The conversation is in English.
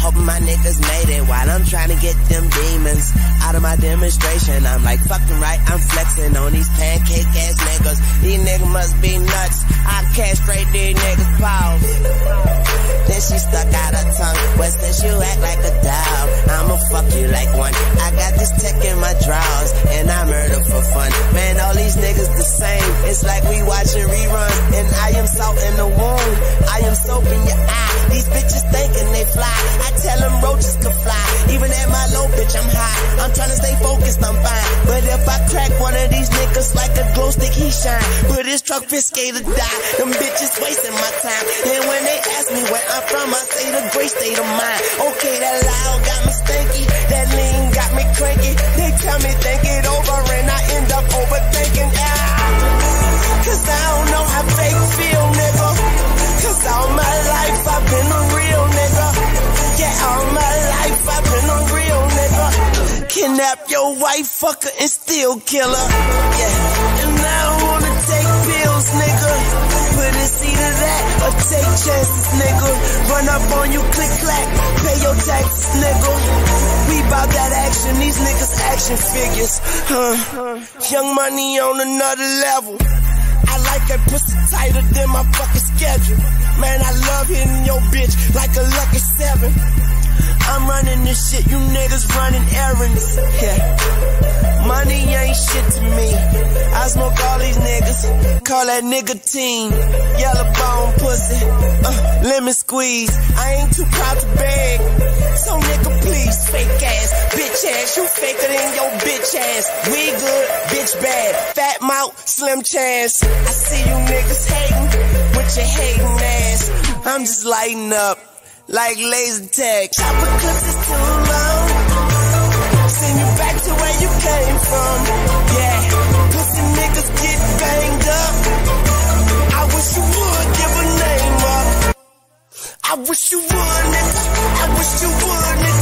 Hoping my niggas made it while I'm trying to get them demons out of my demonstration. I'm like, fucking right, I'm flexing on these pancake ass niggas. These niggas must be nuts. I castrate these niggas, pause. Then she stuck out her tongue. Well, since you act like a dog, I'ma fuck you like one. I got this tech in my drawers, and I murder for fun. Man, all these niggas the same. It's like we watching reruns, and I am salt in the wound. I am soap in your eye. These bitches fly. I tell them roaches can fly. Even at my low bitch, I'm high. I'm trying to stay focused, I'm fine. But if I crack one of these niggas like a glow stick, he shine. But his truck Fiscay to die. Them bitches wasting my time. And when they ask me where I'm from, I say the great state of mind. Okay, that loud got me stanky. Kidnap your wife, fuck her, and still kill her. Yeah, and I don't wanna take pills, nigga. But it's either that or take chances, nigga. Run up on you, click clack, pay your taxes, nigga. We bout that action, these niggas action figures. Huh. Young money on another level. I like that pussy tighter than my fucking schedule. Man, I love hitting your bitch like a lucky seven. This shit, you niggas running errands. Yeah. Money ain't shit to me. I smoke all these niggas, call that nicotine. Yellow bone pussy, uh, lemon squeeze. I ain't too proud to beg. So nigga, please, fake ass, bitch ass. You faker than your bitch ass. We good, bitch bad. Fat mouth, slim chance. I see you niggas hating with your hating ass. I'm just lighting up like laser tag. Chopper clips is too long. Send you back to where you came from. Yeah, pussy niggas get banged up. I wish you would give a name up. I wish you would, nigga. I wish you would, nigga.